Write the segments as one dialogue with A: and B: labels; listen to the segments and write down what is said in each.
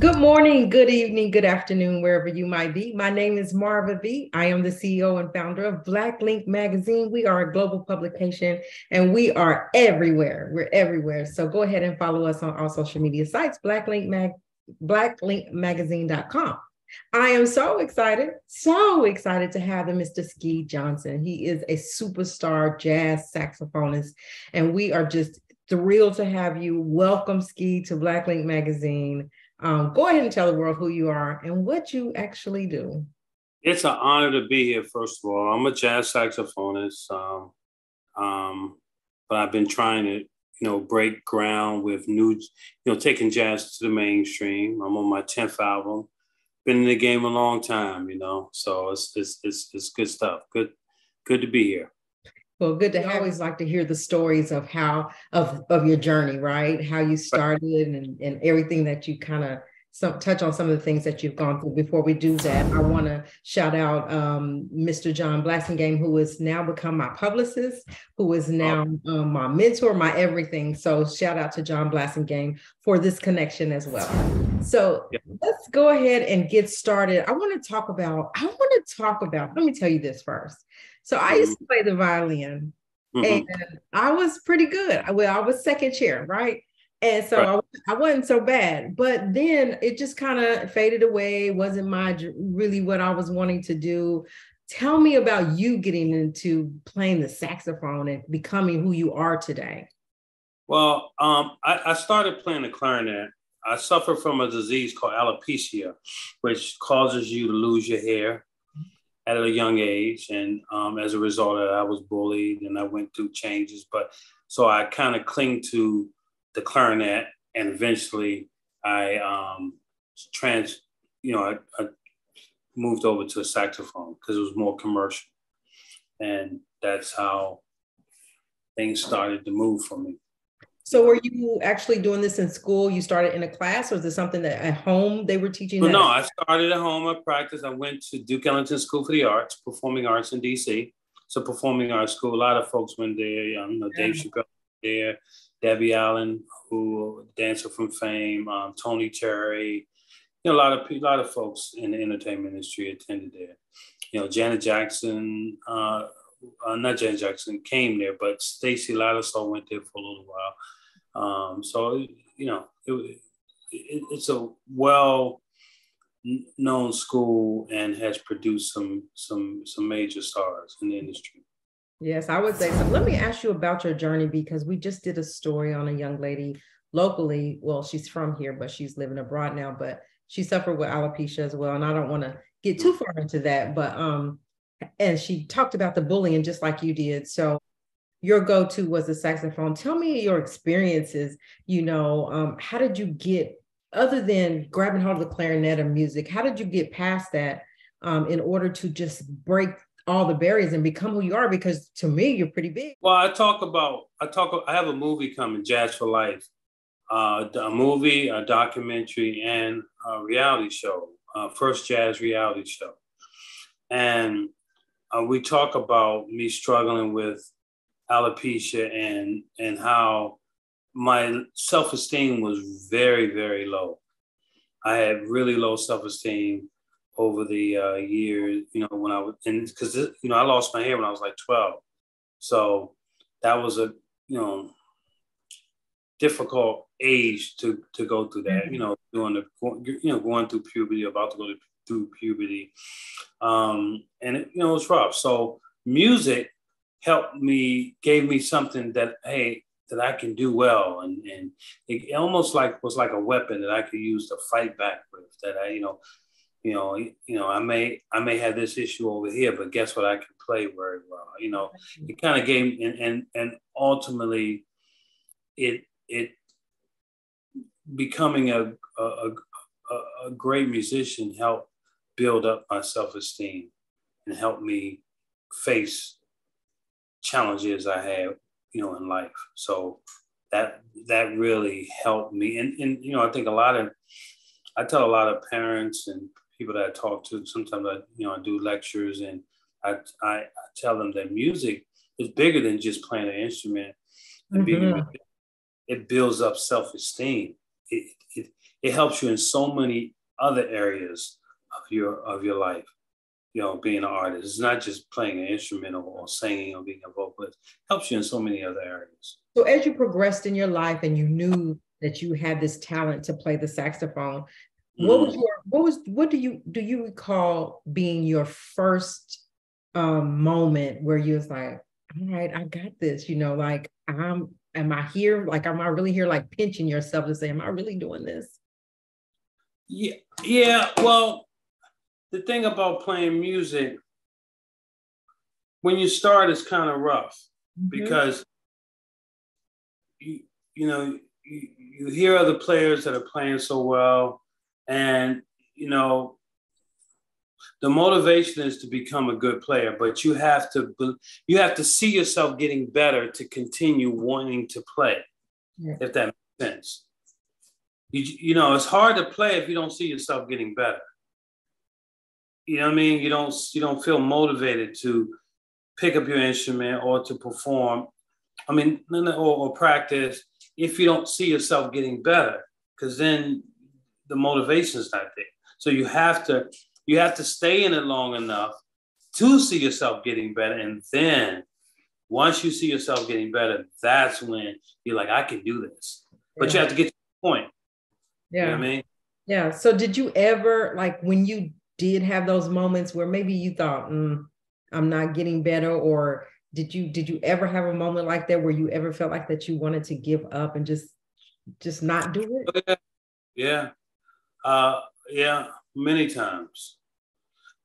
A: Good morning, good evening, good afternoon, wherever you might be. My name is Marva V. I am the CEO and founder of Black Link Magazine. We are a global publication and we are everywhere. We're everywhere. So go ahead and follow us on all social media sites, Blacklink Mag, blacklinkmagazine.com. I am so excited, so excited to have the Mr. Ski Johnson. He is a superstar jazz saxophonist, and we are just thrilled to have you. Welcome, Ski, to Blacklink Magazine. Um, go ahead and tell the world who you are and what you actually do.
B: It's an honor to be here, first of all. I'm a jazz saxophonist, um, um, but I've been trying to, you know, break ground with new, you know, taking jazz to the mainstream. I'm on my 10th album. Been in the game a long time, you know, so it's, it's, it's, it's good stuff. Good, good to be here.
A: Well, good to. I always like to hear the stories of how of of your journey, right? How you started and, and everything that you kind of some touch on some of the things that you've gone through. Before we do that, I want to shout out um, Mr. John Blassingame, who has now become my publicist, who is now um, my mentor, my everything. So shout out to John Blassingame for this connection as well. So yeah. let's go ahead and get started. I want to talk about. I want to talk about. Let me tell you this first. So I used mm-hmm. to play the violin mm-hmm. and I was pretty good. Well, I was second chair, right? And so right. I, I wasn't so bad, but then it just kind of faded away. wasn't my really what I was wanting to do. Tell me about you getting into playing the saxophone and becoming who you are today.
B: Well, um, I, I started playing the clarinet. I suffer from a disease called alopecia, which causes you to lose your hair at a young age. And um, as a result I was bullied and I went through changes. But so I kind of cling to the clarinet and eventually I um, trans, you know, I, I moved over to a saxophone because it was more commercial. And that's how things started to move for me.
A: So were you actually doing this in school? You started in a class or is it something that at home they were teaching?
B: Well, no, I started at home. I practiced. I went to Duke Ellington School for the Arts, Performing Arts in DC. So performing arts school, a lot of folks went there. You know, Dave Chappelle there, Debbie Allen, who dancer from fame, um, Tony Terry. You know, a lot of a lot of folks in the entertainment industry attended there. You know, Janet Jackson, uh, uh, not Janet Jackson came there, but Stacy Lattisaw went there for a little while. Um, so you know, it, it, it's a well known school and has produced some some some major stars in the industry.
A: Yes, I would say so. Let me ask you about your journey because we just did a story on a young lady locally. Well, she's from here, but she's living abroad now. But she suffered with alopecia as well, and I don't want to get too far into that. But um, and she talked about the bullying just like you did. So your go-to was the saxophone. Tell me your experiences. You know, um, how did you get other than grabbing hold of the clarinet and music? How did you get past that um, in order to just break all the barriers and become who you are? Because to me, you're pretty big.
B: Well, I talk about I talk. I have a movie coming, Jazz for Life, uh, a movie, a documentary, and a reality show, uh, first jazz reality show, and uh, we talk about me struggling with alopecia and and how my self-esteem was very very low. I had really low self-esteem over the uh, years you know when i was and because you know i lost my hair when i was like 12 so that was a you know difficult age to to go through that you know doing the you know going through puberty about to go through puberty. Um and it, you know it was rough. So music helped me, gave me something that, hey, that I can do well. And, and it almost like was like a weapon that I could use to fight back with that I, you know, you know, you know, I may, I may have this issue over here, but guess what? I can play very well. You know, it kind of gave, and, and, and ultimately it, it becoming a, a, a, a great musician helped build up my self-esteem and help me face challenges I had, you know, in life. So that that really helped me. And and you know, I think a lot of I tell a lot of parents and people that I talk to. Sometimes I you know I do lectures and I I, I tell them that music is bigger than just playing an instrument. Mm-hmm. It builds up self esteem. It, it it helps you in so many other areas of your of your life. You know, being an artist. It's not just playing an instrument or, singing or being a vocalist. It helps you in so many other areas.
A: So as you progressed in your life and you knew that you had this talent to play the saxophone, mm. what was mm-hmm. your what was what do you do you recall being your first um moment where you was like, all right, I got this, you know, like I'm am I here? Like, am I really here? Like pinching yourself to say, am I really doing this?
B: Yeah, yeah. Well, the thing about playing music, when you start, is kind of rough mm-hmm. because you you know you, you hear other players that are playing so well, and you know the motivation is to become a good player but you have to you have to see yourself getting better to continue wanting to play yeah. if that makes sense you, you know it's hard to play if you don't see yourself getting better you know what i mean you don't you don't feel motivated to pick up your instrument or to perform i mean or, or practice if you don't see yourself getting better because then the motivation is not there so you have to you have to stay in it long enough to see yourself getting better. And then once you see yourself getting better, that's when you're like, I can do this. But yeah. you have to get to the point.
A: Yeah.
B: You know I mean?
A: Yeah. So did you ever like when you did have those moments where maybe you thought, mm, I'm not getting better, or did you did you ever have a moment like that where you ever felt like that you wanted to give up and just just not do
B: it? Yeah. Uh, yeah many times.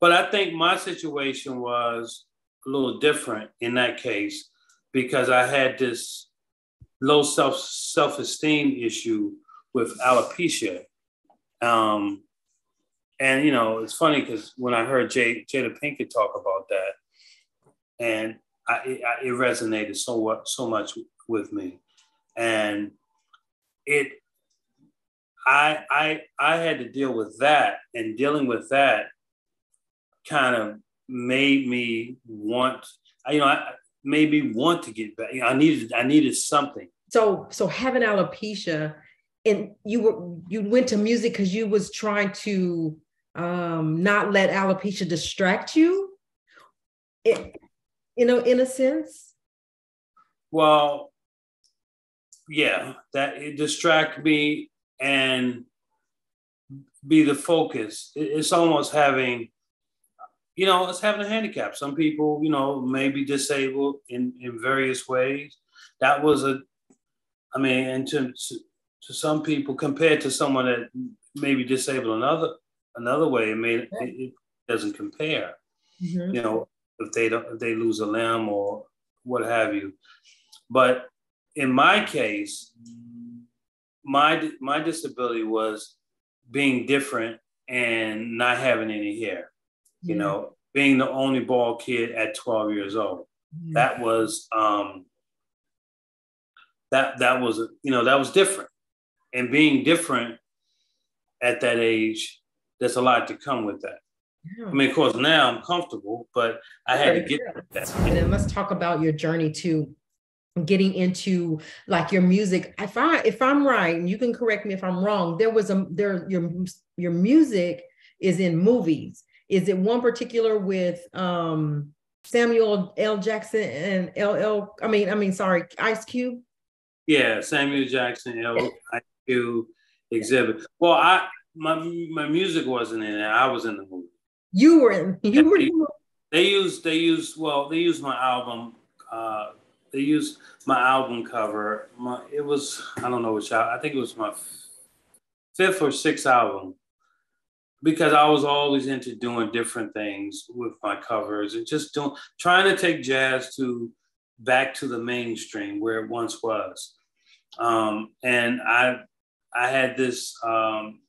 B: But I think my situation was a little different in that case because I had this low self self esteem issue with alopecia. Um, and you know, it's funny because when I heard Jay, Jada Pinkett talk about that, and I, it, it resonated so what so much with me, and it I I I had to deal with that, and dealing with that kind of made me want. You know, I made me want to get back. I needed I needed something.
A: So so having alopecia, and you were you went to music because you was trying to um, not let alopecia distract you. It, you know, in a sense.
B: Well, yeah, that it distract me and be the focus. It's almost having, you know, it's having a handicap. Some people, you know, may be disabled in, in various ways. That was a, I mean, and to, to some people compared to someone that may be disabled another another way, it, may, it, it doesn't compare. Mm-hmm. You know, if they don't, if they lose a limb or what have you. But in my case, my my disability was being different and not having any hair. Yeah. You know, being the only bald kid at 12 years old. Yeah. That was um that that was you know that was different. And being different at that age, there's a lot to come with that. Yeah. I mean, of course, now I'm comfortable, but I had to get that.
A: And then let's talk about your journey to getting into like your music. If i if i'm right and you can correct me if i'm wrong there was a there your your music is in movies. Is it one particular with um samuel l. Jackson and ll i mean i mean sorry ice cube?
B: Yeah samuel jackson l. Ice cube exhibit. Well i my my music wasn't in it i was in the movie
A: you were in you were
B: they, they used they used well they used my album uh they used my album cover. My it was I don't know which I think it was my fifth or sixth album because I was always into doing different things with my covers and just doing trying to take jazz to back to the mainstream where it once was. Um, and I I had this um,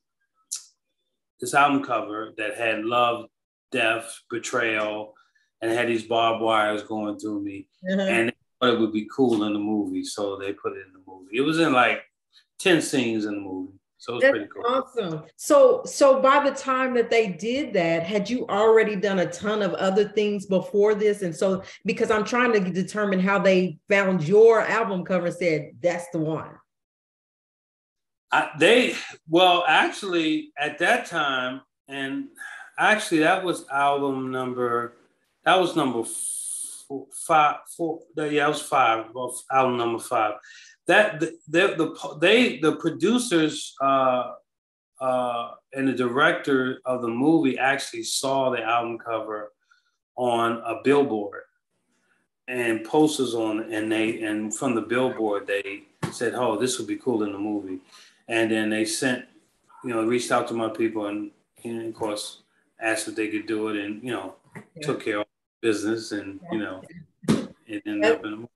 B: this album cover that had love, death, betrayal, and had these barbed wires going through me. Mm-hmm. And it would be cool in the movie, so they put it in the movie. It was in like 10 scenes in the movie. So it's pretty cool.
A: Awesome. So so by the time that they did that, had you already done a ton of other things before this? And so because I'm trying to determine how they found your album cover said that's the one.
B: I, they well actually at that time and actually that was album number that was number four, five four yeah that was five well, album number five. That the, the, the they the producers uh, uh, and the director of the movie actually saw the album cover on a billboard and posters on and they and from the billboard they said oh this would be cool in the movie and then they sent, you know, reached out to my people and, and of course asked if they could do it and, you know, yeah. took care of business and, you know, it ended up in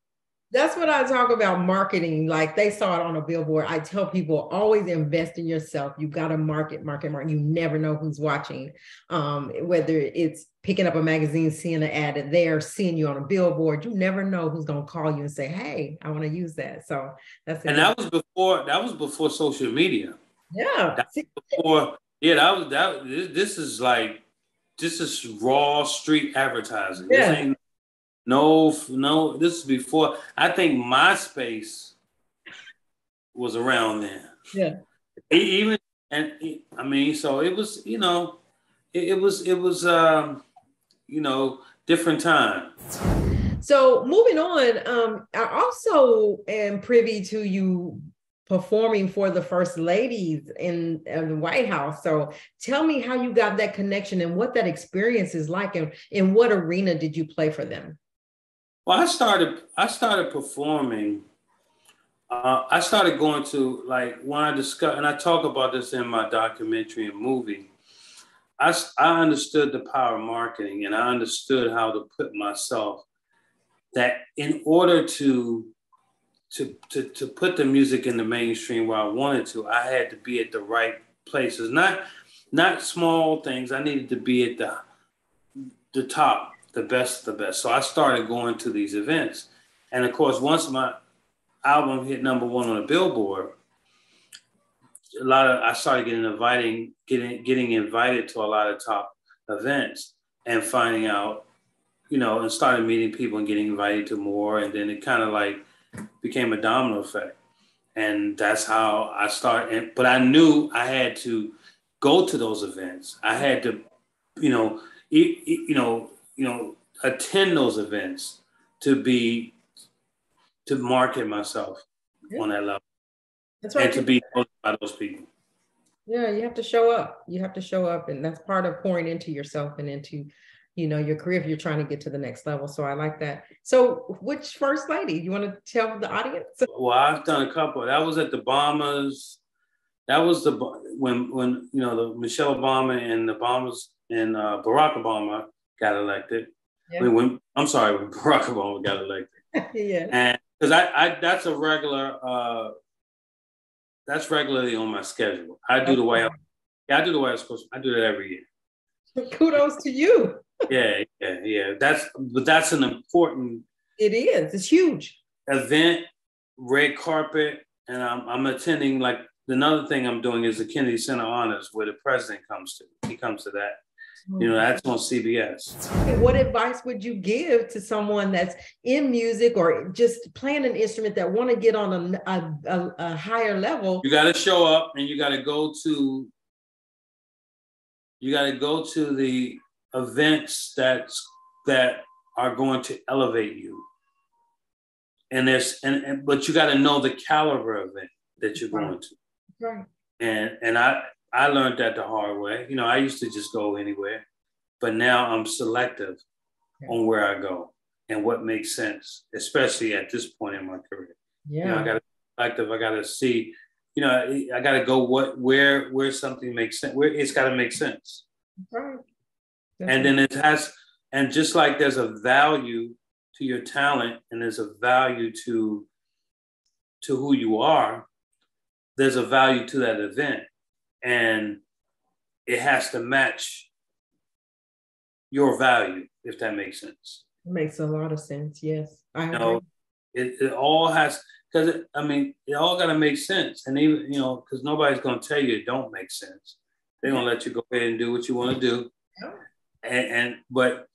A: that's what I talk about marketing. Like they saw it on a billboard. I tell people always invest in yourself. You got to market, market, market. You never know who's watching. Um, whether it's picking up a magazine, seeing an ad there, seeing you on a billboard, you never know who's going to call you and say, "Hey, I want to use that." So that's
B: and that was before that was before social media.
A: Yeah,
B: that before yeah, that was that. This, this is like this is raw street advertising. Yeah. No, no, this is before. I think MySpace was around then.
A: Yeah.
B: Even and I mean, so it was, you know, it, it was, it was, um, you know, different time.
A: So moving on, um, I also am privy to you performing for the first ladies in, in, the White House. So tell me how you got that connection and what that experience is like, and in what arena did you play for them?
B: Well, I started I started performing. Uh, I started going to like when I discuss and I talk about this in my documentary and movie. I, I understood the power of marketing and I understood how to put myself that in order to to, to, to put the music in the mainstream where I wanted to, I had to be at the right places. Not not small things. I needed to be at the the top the best of the best. So I started going to these events. And of course, once my album hit number one on the billboard, a lot of I started getting inviting, getting getting invited to a lot of top events and finding out, you know, and started meeting people and getting invited to more. And then it kind of like became a domino effect. And that's how I started. But I knew I had to go to those events. I had to, you know, you know, you know, attend those events to be to market myself yeah. on that level. That's right. And to be by those people.
A: Yeah, you have to show up. You have to show up, and that's part of pouring into yourself and into, you know, your career if you're trying to get to the next level. So I like that. So, which first lady? You want to tell the audience?
B: Well, I've done a couple. That was at the Bombers. That was the when when you know the Michelle Obama and the Bombers and uh, Barack Obama got elected. Yeah. When, I'm sorry, when Barack Obama got elected.
A: yeah.
B: And because I, I, that's a regular, uh, that's regularly on my schedule. I do the way I, yeah, I do the way I'm supposed to. I do that every
A: year. Kudos to you.
B: yeah, yeah, yeah. That's but that's an important.
A: It is. It's huge.
B: Event, red carpet, and I'm I'm attending like another thing I'm doing is the Kennedy Center Honors, where the president comes to. He comes to that. You know, that's on CBS.
A: What advice would you give to someone that's in music or just playing an instrument that want to get on a, a, a higher level?
B: You got to show up and you got to go to you got to go to the events that that are going to elevate you. And there's and, and but you got to know the caliber of it that you're going to.
A: Right.
B: And and I I learned that the hard way. You know, I used to just go anywhere, but now I'm selective on where I go and what makes sense, especially at this point in my career.
A: Yeah,
B: you know, I got to selective. I got to see. You know, I got to go what where where something makes sense. Where it's got to make sense.
A: Right.
B: And then it has, and just like there's a value to your talent, and there's a value to to who you are. There's a value to that event and it has to match your value, if that makes sense.
A: It makes a lot of sense. Yes,
B: I you know, it, it all has because I mean it all got to make sense, and even you know because nobody's going to tell you it don't make sense. They're going to let you go ahead and do what you want to do, and, and but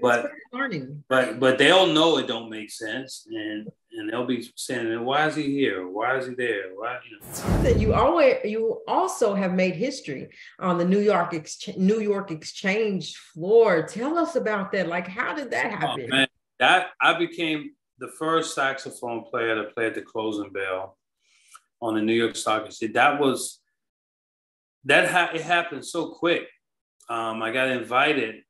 B: but learning. But but they'll know it don't make sense, and and they'll be saying, "Why is he here? Why is he there? Why?" You
A: know. That you always you also have made history on the New York Ex- New York Exchange floor. Tell us about that. Like, how did that oh, happen? Oh,
B: that I became the first saxophone player to play at the closing bell on the New York Stock Exchange. That was that ha- it happened so quick. Um, I got invited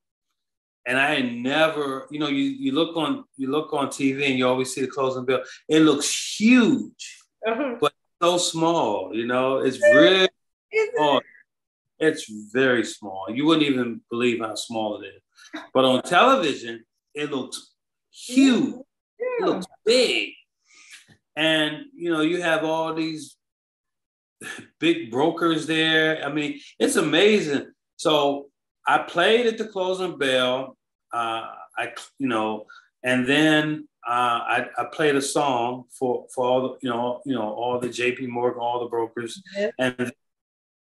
B: and I never, you know, you you look on you look on TV and you always see the closing bell. It looks huge, uh-huh. but so small. You know, it's really small. It's very small. You wouldn't even believe how small it is. But on television, it looks huge. Yeah. It looks big, and you know, you have all these big brokers there. I mean, it's amazing. So I played at the closing bell. Uh, I, you know, and then uh, I, I, played a song for for all the, you know, you know, all the J.P. Morgan, all the brokers, yeah. and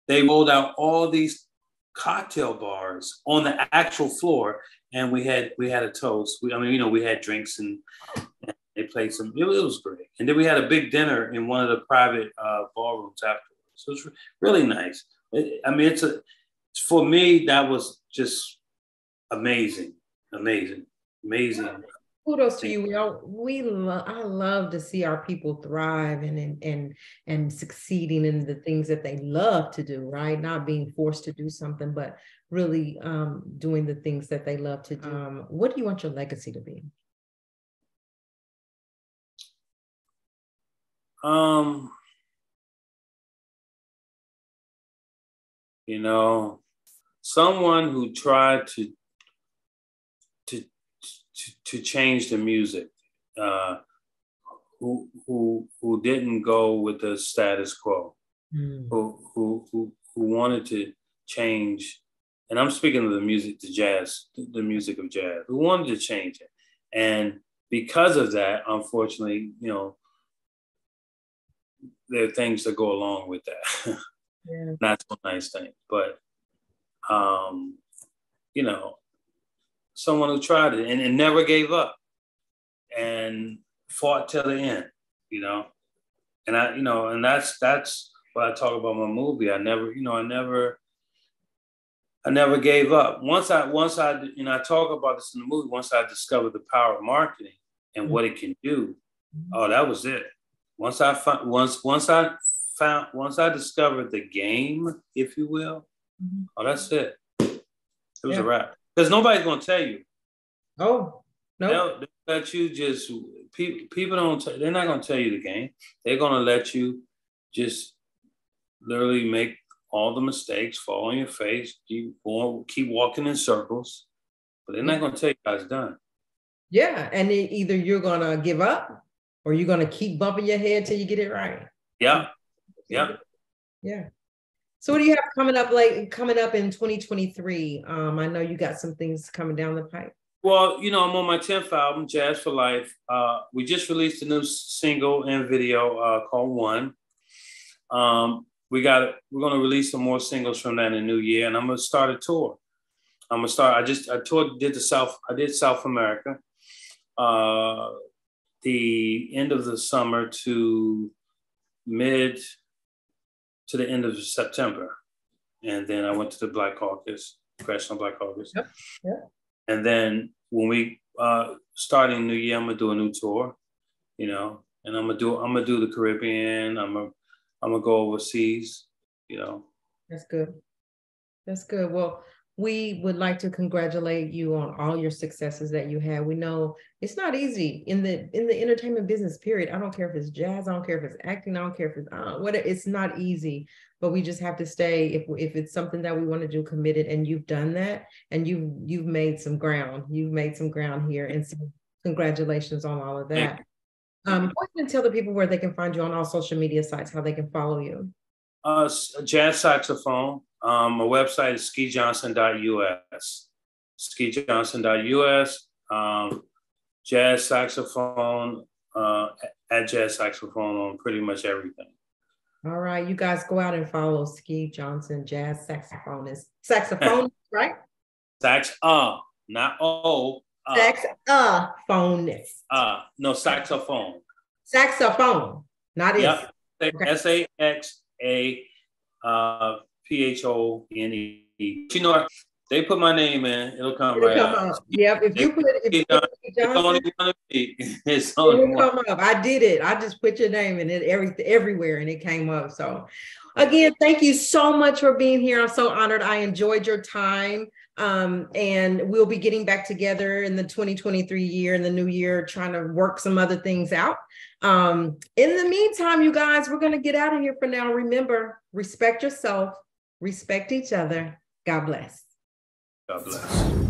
B: they rolled out all these cocktail bars on the actual floor, and we had we had a toast. We, I mean, you know, we had drinks and, and they played some. It, it, was great, and then we had a big dinner in one of the private uh, ballrooms afterwards. So it's really nice. It, I mean, it's a for me, that was just amazing, amazing, amazing.
A: Kudos to you. We all, we lo- I love to see our people thrive and, and and and succeeding in the things that they love to do. Right, not being forced to do something, but really um, doing the things that they love to do. Um, what do you want your legacy to be?
B: Um, you know, someone who tried to to to, to change the music, uh, who who who didn't go with the status quo, mm. who, who who who wanted to change, and I'm speaking of the music, the jazz, the music of jazz, who wanted to change it, and because of that, unfortunately, you know, there are things that go along with that. Yeah. Not so nice thing, but um, you know, someone who tried it and, and never gave up and fought till the end, you know. And I, you know, and that's that's what I talk about my movie. I never, you know, I never I never gave up. Once I once I you know I talk about this in the movie, once I discovered the power of marketing and what it can do, oh that was it. Once I found once once I found once I discovered the game, if you will, mm-hmm. oh, that's it. It was yeah. a wrap. Because nobody's gonna tell you.
A: Oh, no. They'll,
B: they'll let you just people. People don't. T- they're not gonna tell you the game. They're gonna let you just literally make all the mistakes, fall on your face, keep going, keep walking in circles, but they're not gonna tell you how it's done.
A: Yeah, and either you're gonna give up or you're gonna keep bumping your head till you get it right.
B: Yeah, yeah.
A: Yeah. So what do you have coming up like coming up in 2023? Um, I know you got some things coming down the pipe.
B: Well, you know, I'm on my 10th album, Jazz for Life. Uh, we just released a new single and video uh, called One. Um, we got we're gonna release some more singles from that in the new year, and I'm gonna start a tour. I'm gonna start. I just I toured did the South. I did South America. Uh, the end of the summer to mid to the end of September. And then I went to the Black Caucus, on Black Caucus. Yep. Yep. And then when we uh starting new year, I'm gonna do a new tour, you know, and I'm gonna do I'm gonna do the Caribbean. I'm gonna I'm gonna go overseas, you know.
A: That's good. That's good. Well, we would like to congratulate you on all your successes that you have. We know it's not easy in the in the entertainment business. Period. I don't care if it's jazz. I don't care if it's acting. I don't care if it's uh, what. It's not easy, but we just have to stay. If if it's something that we want to do, committed, and you've done that, and you you've made some ground. You've made some ground here, and so congratulations on all of that. Um, go and tell the people where they can find you on all social media sites, how they can follow you.
B: Uh, jazz saxophone um, my website is skijohnson.us. Skijohnson.us. Um, jazz saxophone uh, at jazz saxophone on pretty much everything.
A: All right, you guys go out and follow Ski Johnson, jazz saxophonist, saxophone, right?
B: Sax, uh, not O.
A: Uh, Saxophonist.
B: Uh, no, saxophone.
A: Saxophone, not
B: yep. S A X A uh, P H O N E. You know, they put my name in, it'll come it'll right come
A: up. Yep. If you put if put
B: it's only one of me.
A: It's only it'll one. come up. I did it. I just put your name in it every everywhere and it came up. So again, thank you so much for being here. I'm so honored. I enjoyed your time. Um, and we'll be getting back together in the 2023 year in the new year, trying to work some other things out. Um, in the meantime, you guys, we're going to get out of here for now. Remember, respect yourself, respect each other. God bless.
B: God bless.